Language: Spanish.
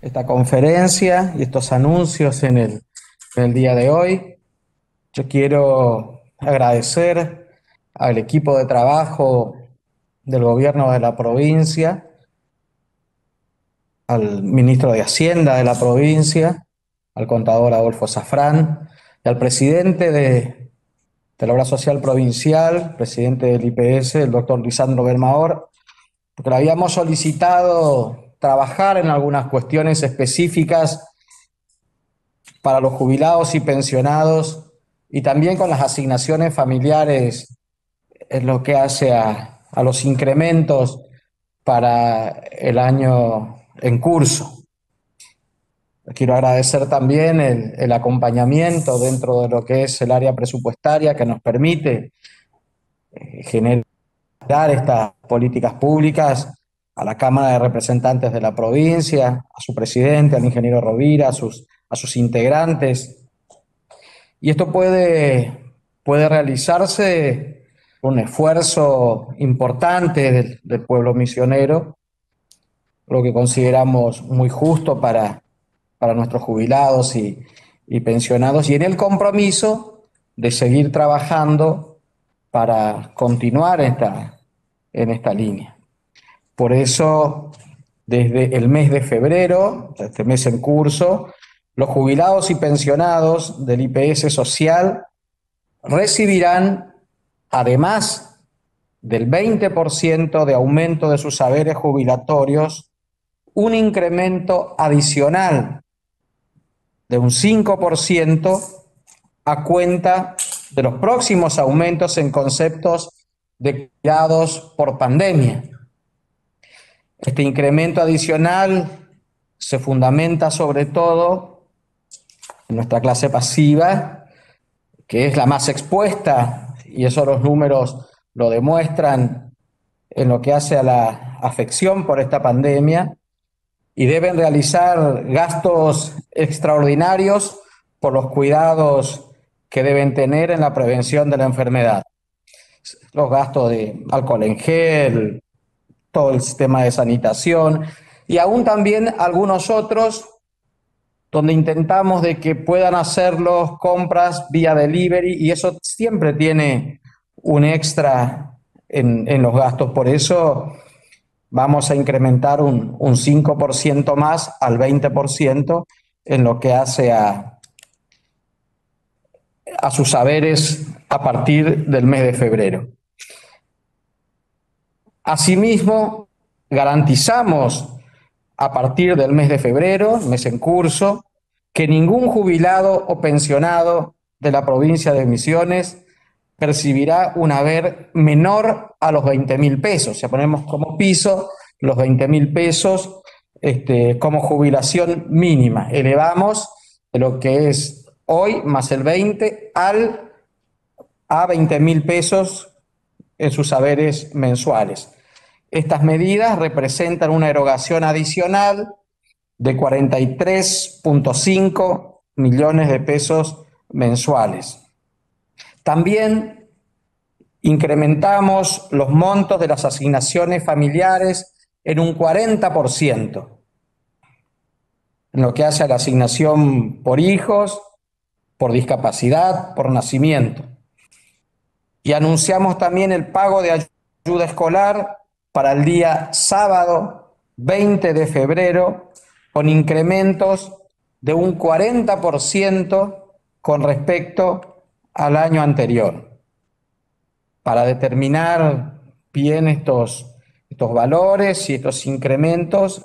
esta conferencia y estos anuncios en el, día de hoy. Yo quiero agradecer al equipo de trabajo del gobierno de la provincia, al ministro de Hacienda de la provincia, al contador Adolfo Zafrán y al presidente de, la Obra Social Provincial, presidente del IPS, el doctor Lisandro Bermaor, porque le habíamos solicitado trabajar en algunas cuestiones específicas para los jubilados y pensionados y también con las asignaciones familiares en lo que hace a, los incrementos para el año en curso. Quiero agradecer también el, el, acompañamiento dentro de lo que es el área presupuestaria que nos permite eh, generar estas políticas públicas a la Cámara de Representantes de la provincia, a su presidente, al ingeniero Rovira, a sus, a sus integrantes. Y esto puede, puede realizarse un esfuerzo importante del, del, pueblo misionero, lo que consideramos muy justo para, para nuestros jubilados y, y pensionados, y en el compromiso de seguir trabajando para continuar esta, en esta línea. Por eso, desde el mes de febrero, este mes en curso, los jubilados y pensionados del IPS social recibirán, además del 20% de aumento de sus saberes jubilatorios, un incremento adicional de un 5% a cuenta de los próximos aumentos en conceptos declarados por pandemia. Este incremento adicional se fundamenta sobre todo en nuestra clase pasiva, que es la más expuesta, y eso los números lo demuestran en lo que hace a la afección por esta pandemia, y deben realizar gastos extraordinarios por los cuidados que deben tener en la prevención de la enfermedad. Los gastos de alcohol en gel, todo el sistema de sanitación y aún también algunos otros donde intentamos de que puedan hacerlos compras vía delivery y eso siempre tiene un extra en, en los gastos. Por eso vamos a incrementar un, un 5% más al 20% en lo que hace a, a sus saberes a partir del mes de febrero. Asimismo, garantizamos a partir del mes de febrero, mes en curso, que ningún jubilado o pensionado de la provincia de Misiones percibirá un haber menor a los 20 mil pesos. O sea, ponemos como piso los 20 mil pesos este, como jubilación mínima. Elevamos de lo que es hoy más el 20 al, a 20 mil pesos en sus saberes mensuales. Estas medidas representan una erogación adicional de 43.5 millones de pesos mensuales. También incrementamos los montos de las asignaciones familiares en un 40%, en lo que hace a la asignación por hijos, por discapacidad, por nacimiento. Y anunciamos también el pago de ayuda escolar para el día sábado 20 de febrero con incrementos de un 40% con respecto al año anterior. Para determinar bien estos, estos valores y estos incrementos,